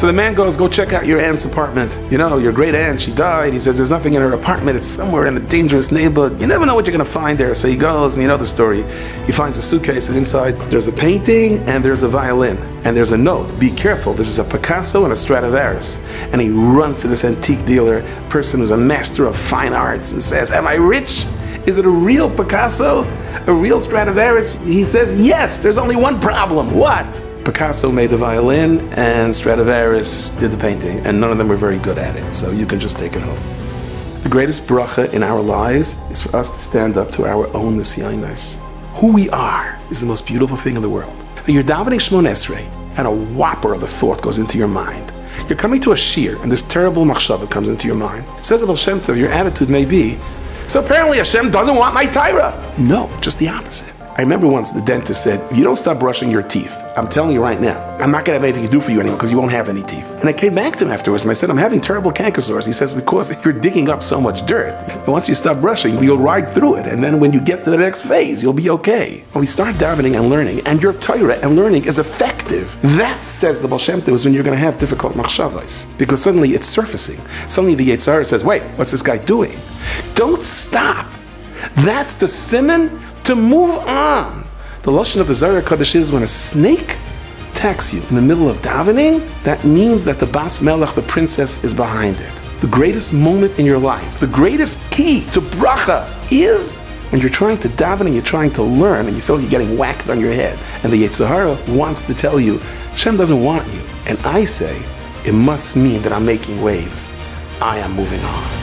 So the man goes, go check out your aunt's apartment. You know, your great aunt, she died. He says there's nothing in her apartment. It's somewhere in a dangerous neighborhood. You never know what you're gonna find there. So he goes, and you know the story. He finds a suitcase, and inside there's a painting and there's a violin. And there's a note, be careful, this is a Picasso and a Stradivarius. And he runs to this antique dealer, person who's a master of fine arts, and says, am I rich? Is it a real Picasso? A real Stradivarius? He says, yes, there's only one problem. What? Picasso made the violin and Stradivarius did the painting, and none of them were very good at it, so you can just take it home. The greatest bracha in our lives is for us to stand up to our own Nisyanis. Who we are is the most beautiful thing in the world. You're davening Shmoneh Esrei, and a whopper of a thought goes into your mind. You're coming to a shiur, and this terrible machshava comes into your mind. It says about Shem your attitude may be, so apparently Hashem doesn't want my Torah. No, just the opposite. I remember once the dentist said, if you don't stop brushing your teeth, I'm telling you right now, I'm not to have anything to do for you anymore because you won't have any teeth. And I came back to him afterwards and I said, I'm having terrible canker sores. He says, because you're digging up so much dirt. And once you stop brushing, you'll ride through it. And then when you get to the next phase, you'll be okay. When we start davening and learning, and your Torah and learning is effective, that says the Baal Shem is when you're going to have difficult machshavas. Because suddenly it's surfacing. Suddenly the Yetzer Hara says, wait, what's this guy doing? Don't stop. That's the simon to move on. The Lashon of the Zohar Kodesh is when a snake attacks you in the middle of davening, that means that the Bas Melech, the princess, is behind it. The greatest moment in your life, the greatest key to bracha is when you're trying to daven and you're trying to learn and you feel you're getting whacked on your head. And the Yetzer Hara wants to tell you, Hashem doesn't want you. And I say, it must mean that I'm making waves. I am moving on.